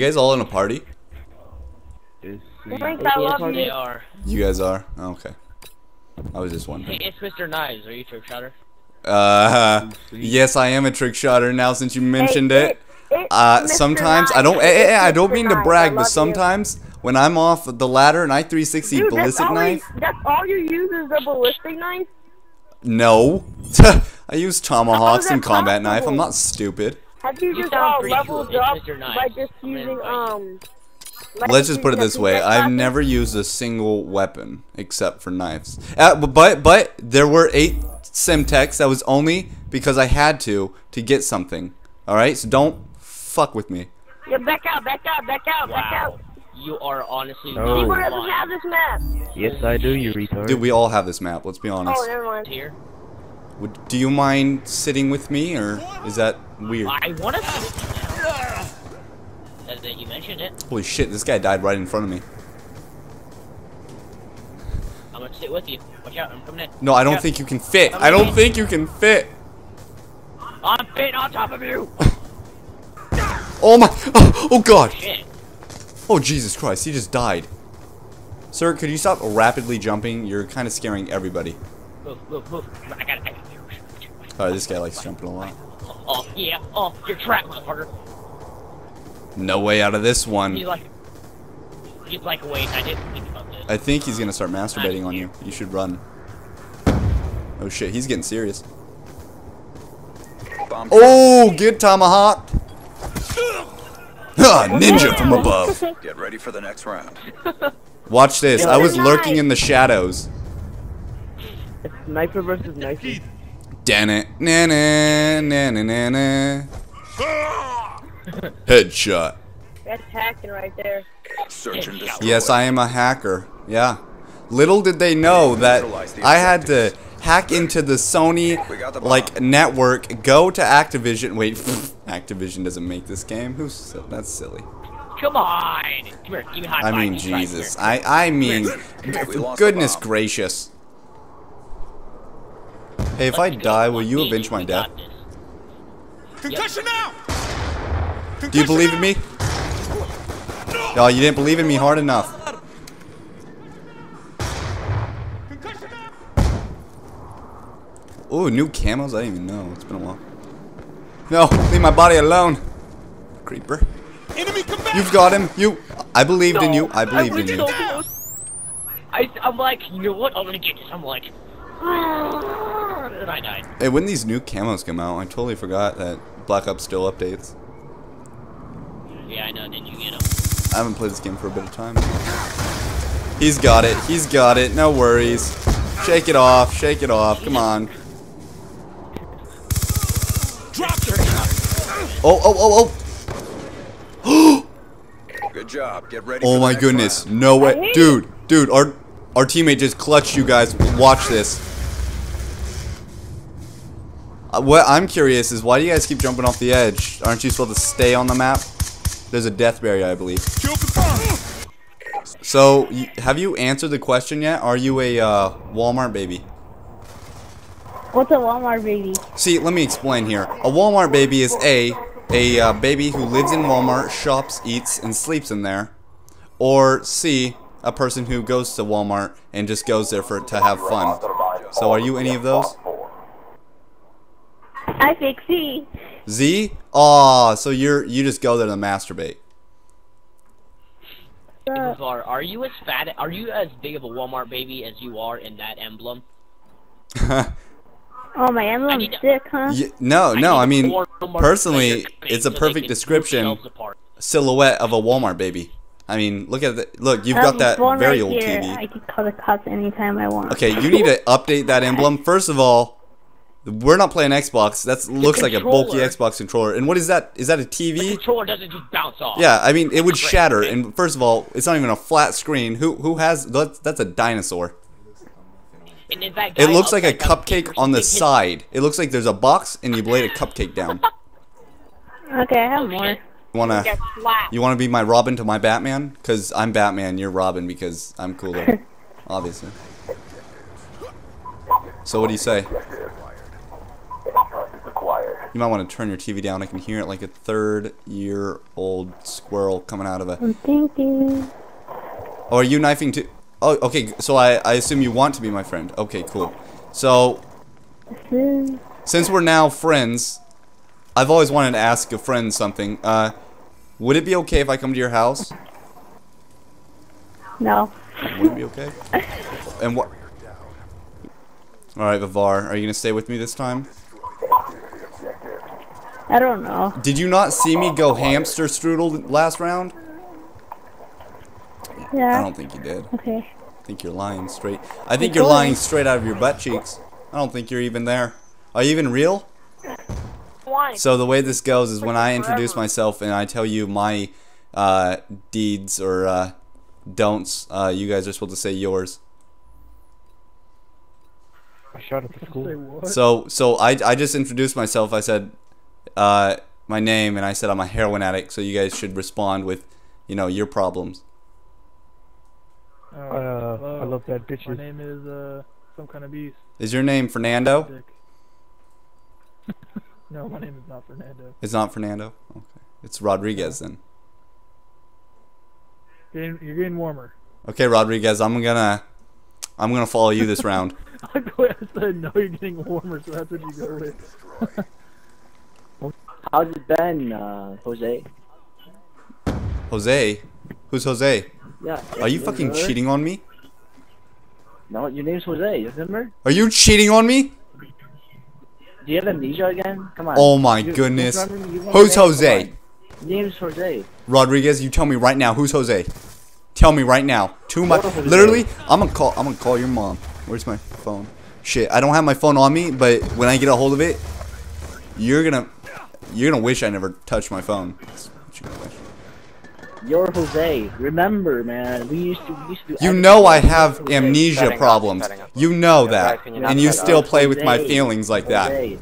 you guys all in a party? Frank, I love you. are. You guys are? Oh, okay. I was just Hey, it's Mr. Knives. Are you trick shotter? Uh, yes, I am a trick shotter now since you mentioned Hey, it. Uh, sometimes I don't. eh, eh, eh, I don't mean to brag, but sometimes when I'm off the ladder and I 360 Dude, that's ballistic all knife, You, that's all you use is a ballistic knife. no, I use tomahawks and combat knife. I'm not stupid. Have you You just sound uh, leveled cool. up It's Mr. Knives. by just using um? like Let's just put it this way: I've weapon? never used a single weapon except for knives. Uh, but- but but there were eight Semtex. That was only because I had to to get something. All right, so don't fuck with me. Yeah, back out, back out, back out, back out. You are honestly No. not People doesn't have this map. Yes, I do, you retard. Dude, we all have this map. Let's be honest. Oh, never mind. here. Would, do you mind sitting with me, or is that weird? I want to. That, you mentioned it. Holy shit! This guy died right in front of me. I'm gonna sit with you. Watch out, I'm coming in. No, I don't Yeah. think you can fit. I don't think you can fit. I'm fit on top of you. Oh my! Oh, oh god! Shit. Oh Jesus Christ! He just died. Sir, could you stop rapidly jumping? You're kind of scaring everybody. Move, move, move. I got it. I got it. Alright, this guy likes jumping a lot. Oh, yeah. Oh, you're trapped, motherfucker. No way out of this one. He's like, he's like, wait, I didn't think about this. I think he's gonna start masturbating on you. You should run. Oh shit, he's getting serious. Bomb Oh, good tomahawk! Ah, ninja from above. Get ready for the next round. Watch this. I was lurking in the shadows. It's sniper versus sniper. Dan. Na na na na na na. Headshot. That's hacking right there. Search and destroy. Yes, I am a hacker. Yeah. Little did they know that I had to hack into the Sony like network, go to Activision. Wait, Activision doesn't make this game. Who's si- that's silly. Come on. Come here, give me high I mean, That's right, Jesus. I I mean, goodness gracious. Hey, if I die, will you avenge my we death? got this. Concussion now! Do you believe in me? No, you didn't believe in me hard enough. Concussion now! Ooh, new camos? I didn't even know. It's been a while. No, leave my body alone. Creeper. Enemy combat! You've got him. You. I believed in you. I believed was in you. I, I'm like, you know what? I'm gonna get this. I'm like, and I died. Hey, when these new camos come out, I totally forgot that Black Ops still updates. Yeah, I know. Then you get him. I haven't played this game for a bit of time. He's got it. He's got it. No worries. Shake it off. Shake it off. Come on. Drop the Oh, oh, oh, oh. Good job. Get ready. Oh my goodness. round. No way. Dude, dude, our our teammate just clutched you guys. Watch this. Uh, what I'm curious is why do you guys keep jumping off the edge? Aren't you supposed to stay on the map? There's a death barrier, I believe. So, have you answered the question yet? Are you a uh, Walmart baby? What's a Walmart baby? See, let me explain here. A Walmart baby is A, a uh, baby who lives in Walmart, shops, eats, and sleeps in there. Or C, a person who goes to Walmart and just goes there for to have fun. So are you any of those? I think Z? Aw, so you're you just go there to masturbate. Uh, Are, are you as fat? Are you as big of a Walmart baby as you are in that emblem? oh, my emblem's need to- sick, huh? Y- no, no, I mean, personally, it's a so perfect can description silhouette of a Walmart baby. I mean, look at the look. You've got that very right old here. TV. I can call the cops anytime I want. Okay, you need to update that emblem. First of all, we're not playing Xbox. That looks like a bulky. Xbox controller. And what is that? Is that a The TV? controller doesn't just bounce off. Yeah, I mean it would shatter. And first of all, it's not even a flat screen. Who who has that's, that's a dinosaur. And in fact, It looks like a cupcake on the his- side. It looks like there's a box and you laid a cupcake down. Okay, I have more. You wanna you wanna be my Robin to my Batman? Cause I'm Batman, you're Robin because I'm cooler, obviously. So what do you say? You might want to turn your TV down. I can hear it like a third-year-old squirrel coming out of a. I'm thinking. Oh, are you knifing too? Oh, okay. So I, I assume you want to be my friend. Okay, cool. So since we're now friends, I've always wanted to ask a friend something. Uh, would it be okay if I come to your house? No. Would it be okay? And what? All right, Vavar, are you gonna stay with me this time? I don't know. Did you not see me go hamster strudel last round? Yeah. I don't think you did. Okay. I think you're lying straight. I think you're lying straight out of your butt cheeks. I don't think you're even there. Are you even real? Why? So the way this goes is when I introduce myself and I tell you my uh, deeds or uh, don'ts, uh, you guys are supposed to say yours. I shot at the school. So so I, I just introduced myself. I said uh, my name and I said I'm a heroin addict. So you guys should respond with, you know, your problems. Uh, I love that My bitches. name is uh some kind of beast. Is your name Fernando? No, my name is not Fernando. It's not Fernando. Okay, it's Rodriguez then. Getting, you're getting warmer. Okay, Rodriguez, I'm gonna I'm gonna follow you this round. I said no, you're getting warmer, so that's what you go with. How's it been, uh, Jose? Jose, who's Jose? Yeah. Are you fucking remember? cheating on me? No, your name's Jose. You remember? Are you cheating on me? Do you have amnesia again? Come on. Oh my You- goodness. you you Who's? Jose? Name's Jose. Rodriguez, you tell me right now who's Jose. Tell me right now. To my What Jose? literally, I'm gonna call. I'm gonna call your mom. Where's my phone? Shit, I don't have my phone on me, but when I get a hold of it, you're gonna, you're gonna wish I never touched my phone. What you're gonna wish. You're Jose. Remember, man. We used to. We used to. do You know I have Jose. amnesia Setting up, problems. setting up. You know Yeah, that, guys, you and you set up? still play with my feelings like that. Jose.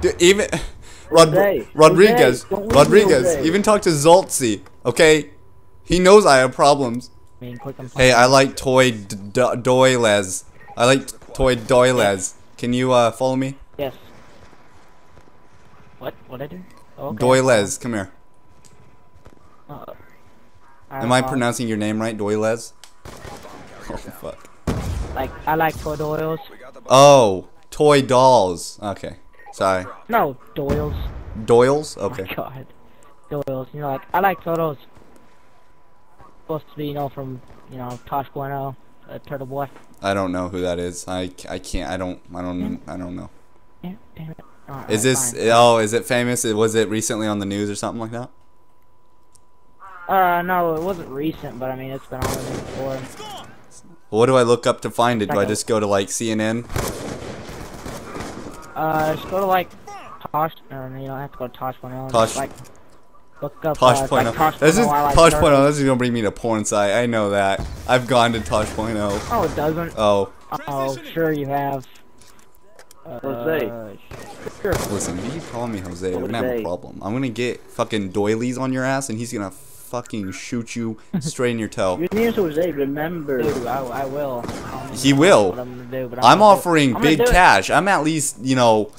Dude, even Rod- Jose, Rodriguez, Jose, don't leave me, Rodriguez, Jose. even talk to Zoltzi. Okay, he knows I have problems. I mean, Hey, I like toy d- d- doiles. I like toy doiles. Can you uh follow me? Yes. What? What I do? Oh, okay. Doiles, come here. Uh, Am I uh, pronouncing your name right, Doiles? Oh fuck. Like I like toy Doyles. Oh, toy dolls. Okay, sorry. No, Doyles. Doyles. Oh Okay. my god. Doyles. You know, like I like turtles. Supposed to be, you know, from you know Tosh Bueno, uh, Turtle Boy. I don't know who that is. I, I can't. I don't. I don't. I don't know. Yeah, damn it. Alright, Is this? fine. Oh, is it famous? Was it recently on the news or something like that? Uh, no, it wasn't recent, but I mean, it's been on the news before. What do I look up to find it? Do I just go to like CNN? Uh, just go to like Tosh, or you don't have to go to Tosh Bueno. Tosh- like look up Tosh uh, point like oh. Tosh This is like Tosh point oh. This is gonna bring me to porn site. I know that. I've gone to Tosh point oh. Oh, it doesn't. Oh, Oh, sure you have. Jose. Listen. If you keep calling me Jose, we're gonna have a problem. I'm gonna get fucking doilies on your ass, and he's gonna fucking shoot you straight in your toe. Your name's Jose. Remember. Dude, I, I will. Um, He will. What I'm gonna do, but I'm, I'm gonna offering I'm big cash. I'm at least, you know,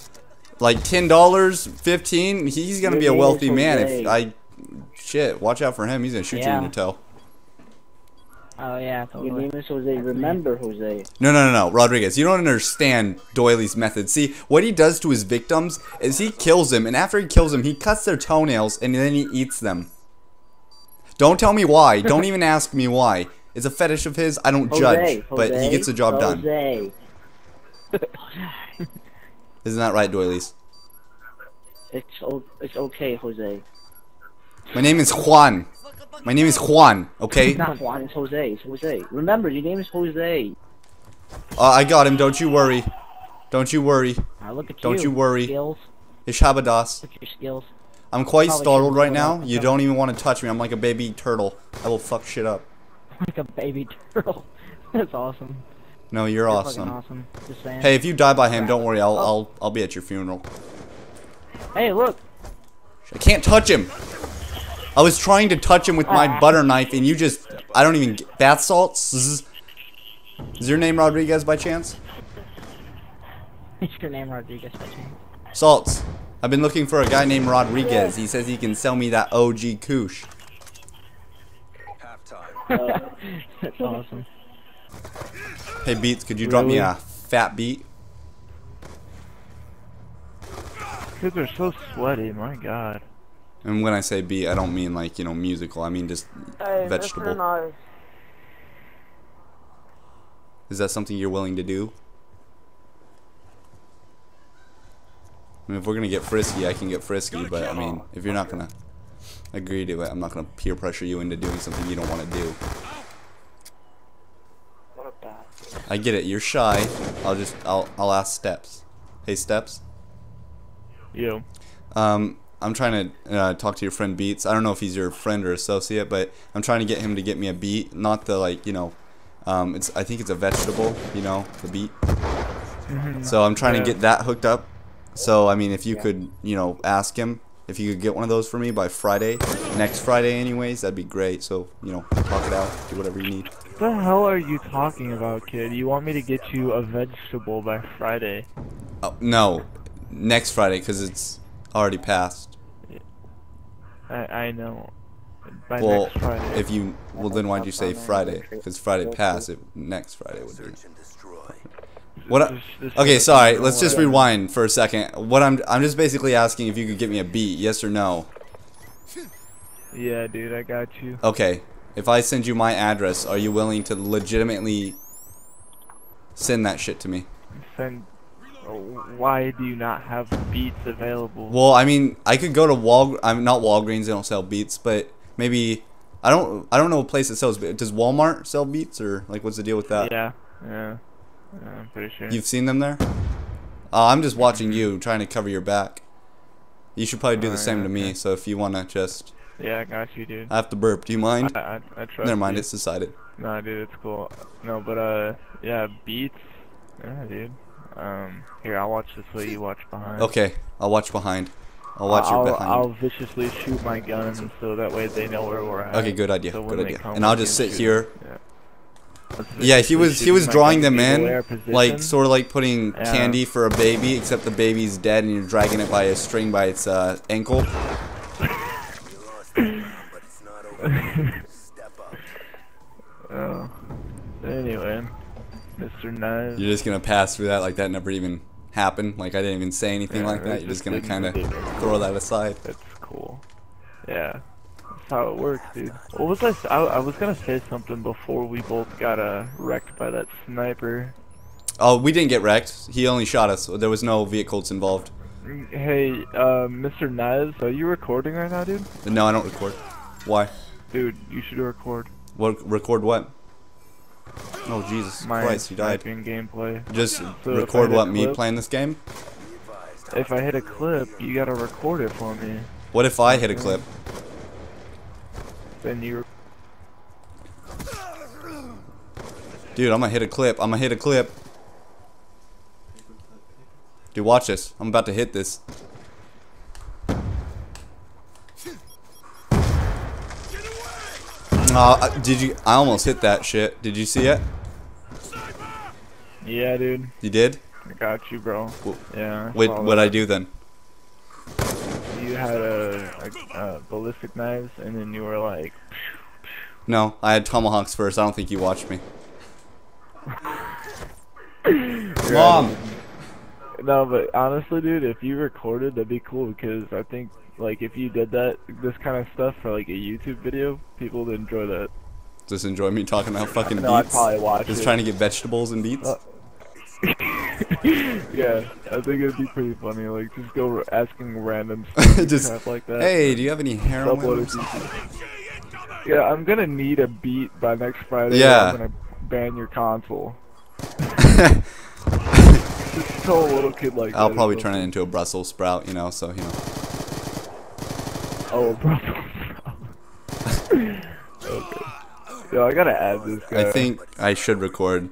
like ten dollars, fifteen. He's gonna Your be a wealthy is man. If I, shit, watch out for him. He's gonna shoot you in your toe. Oh yeah, Your totally. name is Jose. Remember, Jose. No, no, no, no, Rodriguez. You don't understand Doyley's method. See, what he does to his victims is he kills them, and after he kills them, he cuts their toenails and then he eats them. Don't tell me why. Don't even ask me why. It's a fetish of his. I don't Jose. judge, but he gets the job done. Jose. Isn't that right, Doilies? It's o- it's okay, Jose. My name is Juan. My name is Juan. Okay. It's not Juan. It's Jose. It's Jose. Remember, your name is Jose. Uh, I got him. Don't you worry. Don't you worry. Now look at Don't you. you worry. Skills. Ishabadas. Look at your skills. I'm quite Probably startled right now. You don't even want to touch me. I'm like a baby turtle. I will fuck shit up. Like a baby turtle. That's awesome. No, you're You're awesome. awesome. Hey, if you die by him, don't worry. I'll I'll I'll be at your funeral. Hey, look. I can't touch him. I was trying to touch him with my Aw. butter knife, and you just I don't even get, bath salts. Is your name Rodriguez by chance? Is your name Rodriguez by chance? Salts. I've been looking for a guy named Rodriguez. He says he can sell me that OG Kush. Halftime. That's awesome. Hey Beats, could you drop me a fat beat? Kids are so sweaty, my god. And when I say beat, I don't mean like, you know, musical. I mean just vegetable. Is that something you're willing to do? I mean, if we're gonna get frisky, I can get frisky, but I mean, if you're not gonna agree to it, I'm not gonna peer pressure you into doing something you don't want to do. I get it. You're shy. I'll just I'll I'll ask Steps. Hey Steps. Yo. Um, I'm trying to uh, talk to your friend Beats. I don't know if he's your friend or associate, but I'm trying to get him to get me a beet, not the like you know, um, it's I think it's a vegetable, you know, the beet. So I'm trying Yeah. to get that hooked up. So I mean, if you could, you know, ask him if you could get one of those for me by Friday, next Friday, anyways, that'd be great. So you know, talk it out, do whatever you need. What the hell are you talking about, kid? You want me to get you a vegetable by Friday? Oh, no, next Friday because it's already passed. I I know. By Well, next Friday. if you well, then why'd you say Friday? Because Friday passed. It, next Friday would be. What? I, This- this okay, sorry. Let's just rewind for a second. What I'm I'm just basically asking if you could get me a beat, yes or no. Yeah, dude, I got you. Okay. If I send you my address, are you willing to legitimately send that shit to me? Send. Why do you not have beats available? Well, I mean, I could go to Wal. I'm not Walgreens. They don't sell beats, but maybe I don't. I don't know a place that sells. Does Walmart sell beats or like what's the deal with that? yeah, yeah, yeah, I'm pretty sure. You've seen them there? Uh, I'm just watching you, trying to cover your back. You should probably do the Alright, same to me. So if you wanna just, yeah, I got you, dude. I have to burp. Do you mind? I, I, I trust Never mind. you. It's decided. Nah, dude, it's cool. No, but uh, yeah, beats. Yeah, dude. Um, here, I'll watch this way you watch behind. Okay, I'll watch behind. I'll watch I'll, your behind. I'll viciously shoot my gun so that way they know where we're at. Okay, good idea. So good idea. And I'll just sit here. Yeah. Let's Yeah, he was he was drawing them in, like sort of like putting Yeah. candy for a baby, except the baby's dead and you're dragging it by a string by its uh, ankle. Mr. Knives. You're just gonna pass through that like that never even happened. Like I didn't even say anything Yeah, like that. You're just gonna kind of throw that aside. That's cool. Yeah. That's how it works, dude. What was I? I was gonna say something before we both got uh, wrecked by that sniper. Oh, we didn't get wrecked. He only shot us. There was no vehicles involved. Hey, uh, Mr. Knives, are you recording right now, dude? No, I don't record. Why? Dude, you should record What? Record what? Oh Jesus my Christ! You died. gameplay. Just So record what? Me clip- playing this game? If I hit a clip, you gotta record it for me. What if I hit a clip? Then you. Dude, I'm gonna hit a clip. I'm gonna hit a clip. Dude, watch this. I'm about to hit this. Uh, did you? I almost hit that shit. Did you see it? Yeah, dude. You did? I got you, bro. Yeah. I Wait, saw what that. I do then? You had a, a, a ballistic knives, and then you were like, No, I had tomahawks first. I don't think you watched me. Mom. No, but honestly, dude, if you recorded, that'd be cool because I think like if you did that, this kind of stuff for like a YouTube video, people would enjoy that. Just enjoy me talking about fucking No, beets. probably watch Just it. trying to get vegetables and beets. Uh, yeah, I think it'd be pretty funny. Like just go r- asking random stuff Just, like that. hey, do you have any heroin? Yeah, I'm gonna need a beat by next Friday. Yeah. I'm gonna ban your console. Just tell a little kid like I'll that probably turn it into a Brussels sprout, you know, so, you know. Oh, bro. okay. Yo, I gotta add this guy. I think I should record.